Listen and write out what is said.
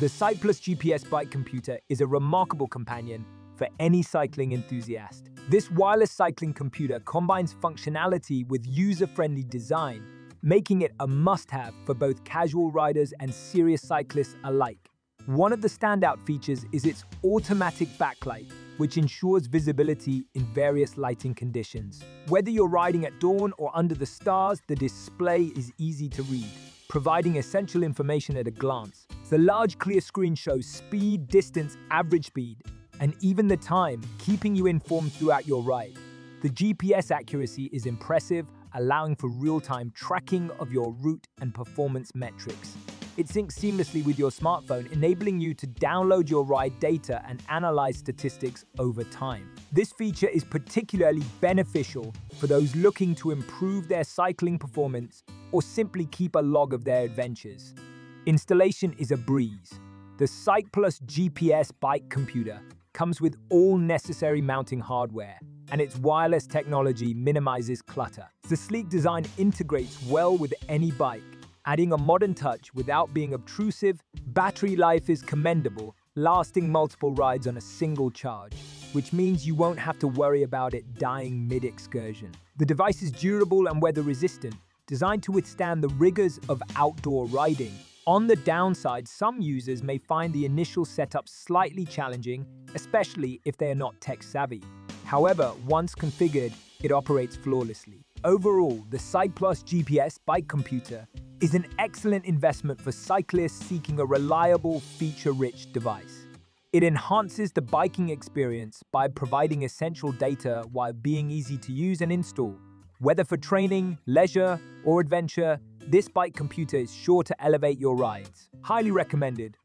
The Cycplus GPS bike computer is a remarkable companion for any cycling enthusiast. This wireless cycling computer combines functionality with user-friendly design, making it a must-have for both casual riders and serious cyclists alike. One of the standout features is its automatic backlight, which ensures visibility in various lighting conditions. Whether you're riding at dawn or under the stars, the display is easy to read, providing essential information at a glance. The large clear screen shows speed, distance, average speed, and even the time, keeping you informed throughout your ride. The GPS accuracy is impressive, allowing for real-time tracking of your route and performance metrics. It syncs seamlessly with your smartphone, enabling you to download your ride data and analyze statistics over time. This feature is particularly beneficial for those looking to improve their cycling performance or simply keep a log of their adventures. Installation is a breeze. The Cycplus GPS bike computer comes with all necessary mounting hardware, and its wireless technology minimizes clutter. The sleek design integrates well with any bike, adding a modern touch without being obtrusive. Battery life is commendable, lasting multiple rides on a single charge, which means you won't have to worry about it dying mid-excursion. The device is durable and weather-resistant, designed to withstand the rigors of outdoor riding. On the downside, some users may find the initial setup slightly challenging, especially if they are not tech-savvy. However, once configured, it operates flawlessly. Overall, the Cycplus GPS bike computer is an excellent investment for cyclists seeking a reliable, feature-rich device. It enhances the biking experience by providing essential data while being easy to use and install. Whether for training, leisure, or adventure, this bike computer is sure to elevate your rides. Highly recommended.